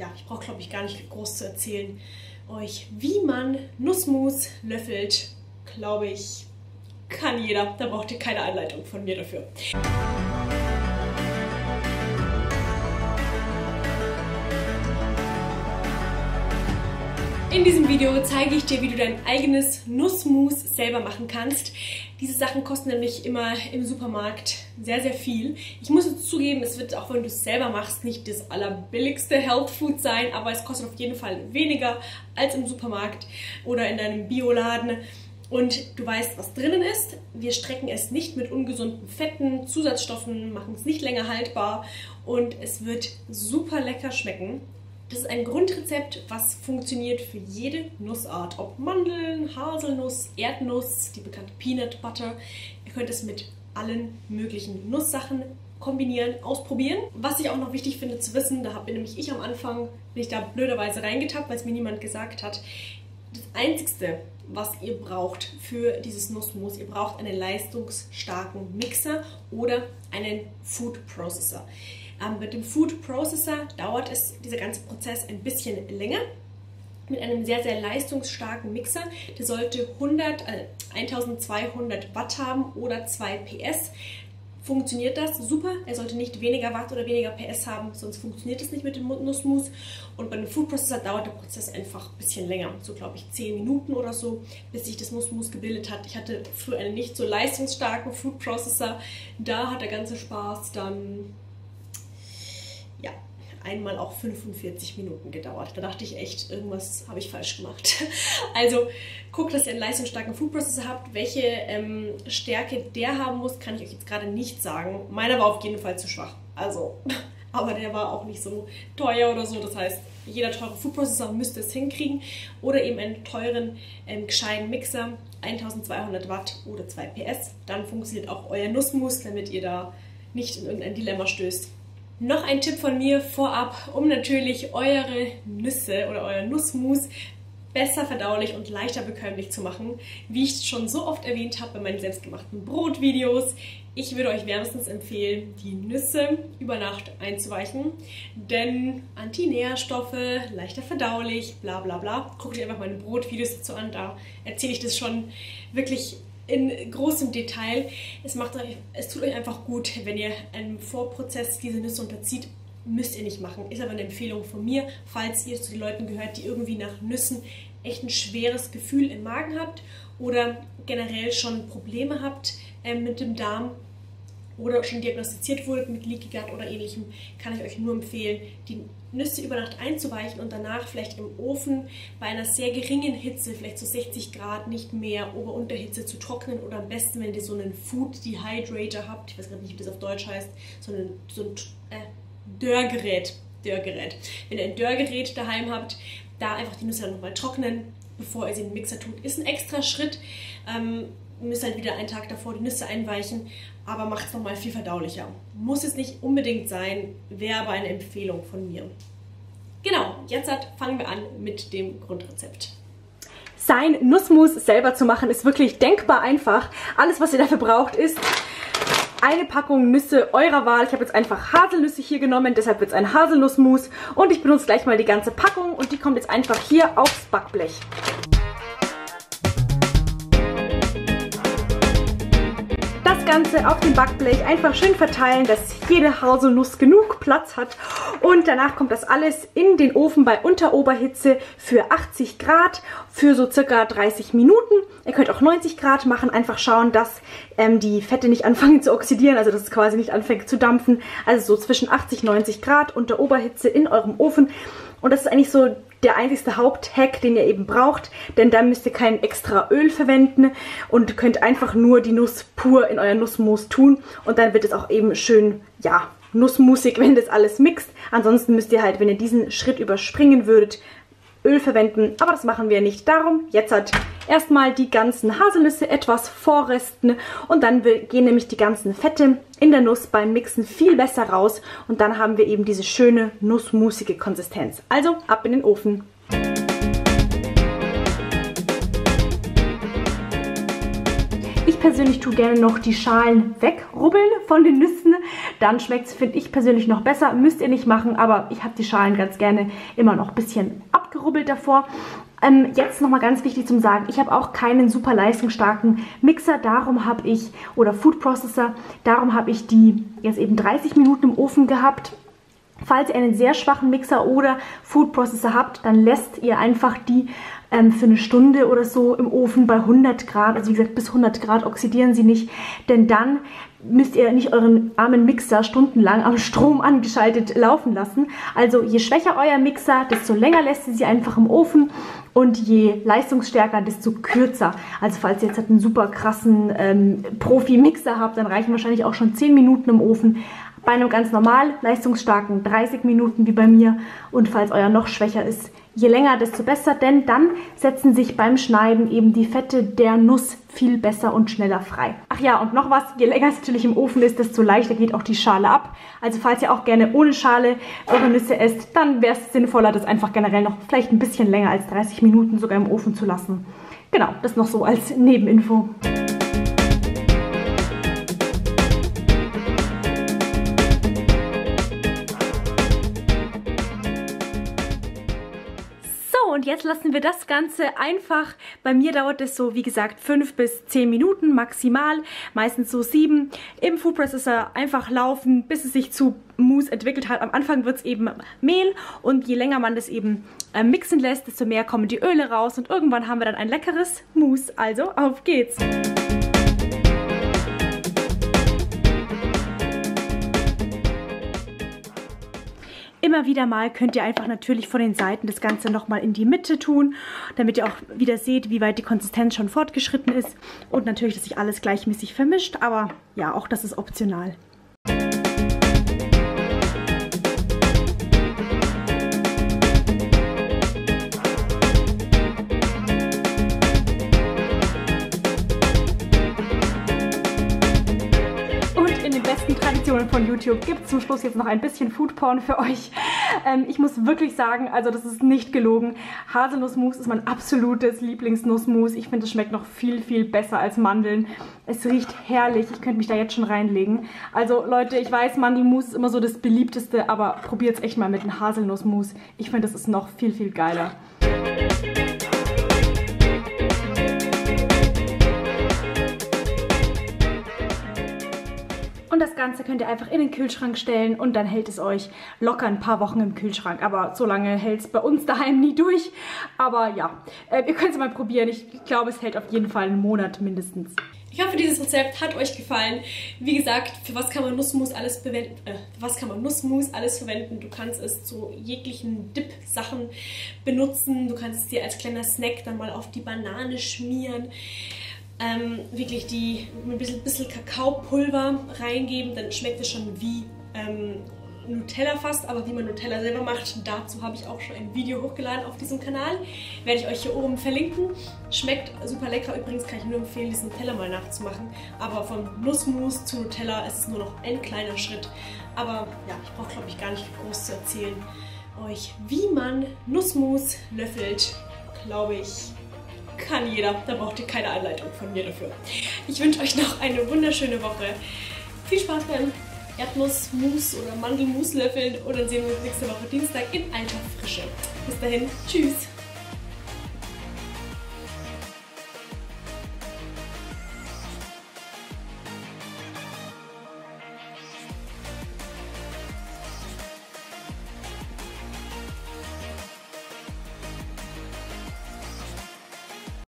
ja, ich brauche glaube ich gar nicht groß zu erzählen euch, wie man Nussmus löffelt. Glaube ich, kann jeder. Da braucht ihr keine Anleitung von mir dafür. In diesem Video zeige ich dir, wie du dein eigenes Nussmus selber machen kannst. Diese Sachen kosten nämlich immer im Supermarkt sehr, sehr viel. Ich muss jetzt zugeben, es wird auch wenn du es selber machst, nicht das allerbilligste Health Food sein, aber es kostet auf jeden Fall weniger als im Supermarkt oder in deinem Bioladen. Und du weißt, was drinnen ist. Wir strecken es nicht mit ungesunden Fetten, Zusatzstoffen, machen es nicht länger haltbar und es wird super lecker schmecken. Das ist ein Grundrezept, was funktioniert für jede Nussart. Ob Mandeln, Haselnuss, Erdnuss, die bekannte Peanut Butter. Ihr könnt es mit allen möglichen Nusssachen kombinieren, ausprobieren. Was ich auch noch wichtig finde zu wissen, da habe nämlich ich am Anfang, bin da blöderweise reingetappt, weil es mir niemand gesagt hat. Das Einzige, was ihr braucht für dieses Nussmus, ihr braucht einen leistungsstarken Mixer oder einen Food Processor. Ähm, mit dem Food Processor dauert es, dieser ganze Prozess, ein bisschen länger. Mit einem sehr, sehr leistungsstarken Mixer. Der sollte 100, äh, 1200 Watt haben oder 2 PS funktioniert das super. Er sollte nicht weniger Watt oder weniger PS haben, sonst funktioniert es nicht mit dem Nussmus. Und bei einem Food Processor dauert der Prozess einfach ein bisschen länger, so glaube ich 10 Minuten oder so, bis sich das Nussmus gebildet hat. Ich hatte früher einen nicht so leistungsstarken Food Processor, da hat der ganze Spaß dann einmal auch 45 Minuten gedauert. Da dachte ich echt, irgendwas habe ich falsch gemacht. Also guckt, dass ihr einen leistungsstarken Food Processor habt. Welche ähm, Stärke der haben muss, kann ich euch jetzt gerade nicht sagen. Meiner war auf jeden Fall zu schwach. Also, aber der war auch nicht so teuer oder so. Das heißt, jeder teure Food Processor müsste es hinkriegen. Oder eben einen teuren, ähm, gescheiten Mixer, 1200 Watt oder 2 PS. Dann funktioniert auch euer Nussmus, damit ihr da nicht in irgendein Dilemma stößt. Noch ein Tipp von mir vorab, um natürlich eure Nüsse oder euer Nussmus besser verdaulich und leichter bekömmlich zu machen. Wie ich schon so oft erwähnt habe bei meinen selbstgemachten Brotvideos, ich würde euch wärmstens empfehlen, die Nüsse über Nacht einzuweichen, denn Antinährstoffe, leichter verdaulich, bla bla bla. Guckt euch einfach meine Brotvideos dazu an, da erzähle ich das schon wirklich in großem Detail. Es, macht euch, es tut euch einfach gut, wenn ihr einem Vorprozess diese Nüsse unterzieht. Müsst ihr nicht machen. Ist aber eine Empfehlung von mir, falls ihr zu den Leuten gehört, die irgendwie nach Nüssen echt ein schweres Gefühl im Magen habt oder generell schon Probleme habt äh, mit dem Darm oder schon diagnostiziert wurdet mit Leaky Gut oder ähnlichem, kann ich euch nur empfehlen, die Nüsse über Nacht einzuweichen und danach vielleicht im Ofen bei einer sehr geringen Hitze, vielleicht so 60 Grad, nicht mehr Ober-Unterhitze zu trocknen oder am besten, wenn ihr so einen Food Dehydrator habt, ich weiß gerade nicht, wie das auf Deutsch heißt, so ein, so ein äh, Dörrgerät, Dörrgerät. Wenn ihr ein Dörrgerät daheim habt, da einfach die Nüsse dann nochmal trocknen, bevor ihr sie in den Mixer tut. Ist ein extra Schritt. Ähm, müsst halt wieder einen Tag davor die Nüsse einweichen, aber macht es nochmal viel verdaulicher. Muss es nicht unbedingt sein, wäre aber eine Empfehlung von mir. Genau, jetzt fangen wir an mit dem Grundrezept. Sein Nussmus selber zu machen ist wirklich denkbar einfach. Alles, was ihr dafür braucht, ist eine Packung Nüsse eurer Wahl. Ich habe jetzt einfach Haselnüsse hier genommen, deshalb wird es ein Haselnussmus. Und ich benutze gleich mal die ganze Packung und die kommt jetzt einfach hier aufs Backblech. Ganze auf dem Backblech einfach schön verteilen, dass jede Haselnuss genug Platz hat. Und danach kommt das alles in den Ofen bei Unteroberhitze für 80 Grad für so circa 30 Minuten. Ihr könnt auch 90 Grad machen, einfach schauen, dass ähm, die Fette nicht anfangen zu oxidieren, also dass es quasi nicht anfängt zu dampfen. Also so zwischen 80 und 90 Grad unter Oberhitze in eurem Ofen. Und das ist eigentlich so der einzigste Haupthack, den ihr eben braucht, denn dann müsst ihr kein extra Öl verwenden und könnt einfach nur die Nuss pur in euer Nussmus tun und dann wird es auch eben schön, ja, nussmusig, wenn das alles mixt. Ansonsten müsst ihr halt, wenn ihr diesen Schritt überspringen würdet, Öl verwenden, aber das machen wir nicht. Darum jetzt halt erstmal die ganzen Haselnüsse etwas vorrösten und dann gehen nämlich die ganzen Fette in der Nuss beim Mixen viel besser raus und dann haben wir eben diese schöne nussmusige Konsistenz. Also ab in den Ofen. Ich persönlich tue gerne noch die Schalen wegrubbeln von den Nüssen, dann schmeckt es, finde ich persönlich, noch besser. Müsst ihr nicht machen, aber ich habe die Schalen ganz gerne immer noch ein bisschen abgerubbelt davor. Ähm, jetzt nochmal ganz wichtig zum Sagen, ich habe auch keinen super leistungsstarken Mixer, darum habe ich, oder Food Processor, darum habe ich die jetzt eben 30 Minuten im Ofen gehabt. Falls ihr einen sehr schwachen Mixer oder Food Processor habt, dann lässt ihr einfach die ähm, für eine Stunde oder so im Ofen bei 100 Grad, also wie gesagt bis 100 Grad oxidieren sie nicht, denn dann müsst ihr nicht euren armen Mixer stundenlang am Strom angeschaltet laufen lassen. Also je schwächer euer Mixer, desto länger lässt ihr sie einfach im Ofen und je leistungsstärker, desto kürzer. Also falls ihr jetzt einen super krassen ähm, Profi-Mixer habt, dann reichen wahrscheinlich auch schon 10 Minuten im Ofen. Bei einem ganz normal leistungsstarken 30 Minuten wie bei mir und falls euer noch schwächer ist, je länger, desto besser, denn dann setzen sich beim Schneiden eben die Fette der Nuss viel besser und schneller frei. Ach ja, und noch was, je länger es natürlich im Ofen ist, desto leichter geht auch die Schale ab. Also falls ihr auch gerne ohne Schale eure Nüsse esst, dann wäre es sinnvoller, das einfach generell noch vielleicht ein bisschen länger als 30 Minuten sogar im Ofen zu lassen. Genau, das noch so als Nebeninfo. Und jetzt lassen wir das Ganze einfach, bei mir dauert es so, wie gesagt, 5 bis 10 Minuten maximal, meistens so 7, im Food Processor einfach laufen, bis es sich zu Mousse entwickelt hat. Am Anfang wird es eben Mehl und je länger man das eben äh, mixen lässt, desto mehr kommen die Öle raus und irgendwann haben wir dann ein leckeres Mousse. Also auf geht's! Immer wieder mal könnt ihr einfach natürlich von den Seiten das Ganze nochmal in die Mitte tun, damit ihr auch wieder seht, wie weit die Konsistenz schon fortgeschritten ist. Und natürlich, dass sich alles gleichmäßig vermischt, aber ja, auch das ist optional. Traditionen von YouTube gibt zum Schluss jetzt noch ein bisschen Foodporn für euch. Ähm, ich muss wirklich sagen, also das ist nicht gelogen. Haselnussmus ist mein absolutes Lieblingsnussmus. Ich finde, es schmeckt noch viel, viel besser als Mandeln. Es riecht herrlich. Ich könnte mich da jetzt schon reinlegen. Also Leute, ich weiß, Mandelmus ist immer so das beliebteste, aber probiert es echt mal mit einem Haselnussmus. Ich finde, das ist noch viel, viel geiler. Und das Ganze könnt ihr einfach in den Kühlschrank stellen und dann hält es euch locker ein paar Wochen im Kühlschrank. Aber so lange hält es bei uns daheim nie durch. Aber ja, äh, ihr könnt es mal probieren. Ich glaube, es hält auf jeden Fall einen Monat mindestens. Ich hoffe, dieses Rezept hat euch gefallen. Wie gesagt, für was kann man Nussmus alles? Äh, was kann man Nussmus alles verwenden? Du kannst es zu jeglichen Dip-Sachen benutzen. Du kannst es dir als kleiner Snack dann mal auf die Banane schmieren ähm, wirklich die ein bisschen, bisschen Kakaopulver reingeben, dann schmeckt es schon wie ähm, Nutella fast, aber wie man Nutella selber macht, dazu habe ich auch schon ein Video hochgeladen auf diesem Kanal. Werde ich euch hier oben verlinken. Schmeckt super lecker. Übrigens kann ich nur empfehlen, diesen Nutella mal nachzumachen. Aber von Nussmus zu Nutella ist es nur noch ein kleiner Schritt. Aber ja, ich brauche glaube ich gar nicht groß zu erzählen euch, wie man Nussmus löffelt, glaube ich, kann jeder. Da braucht ihr keine Anleitung von mir dafür. Ich wünsche euch noch eine wunderschöne Woche. Viel Spaß beim Erdnussmus oder Mandelmus löffeln und dann sehen wir uns nächste Woche Dienstag in alter Frische. Bis dahin, tschüss!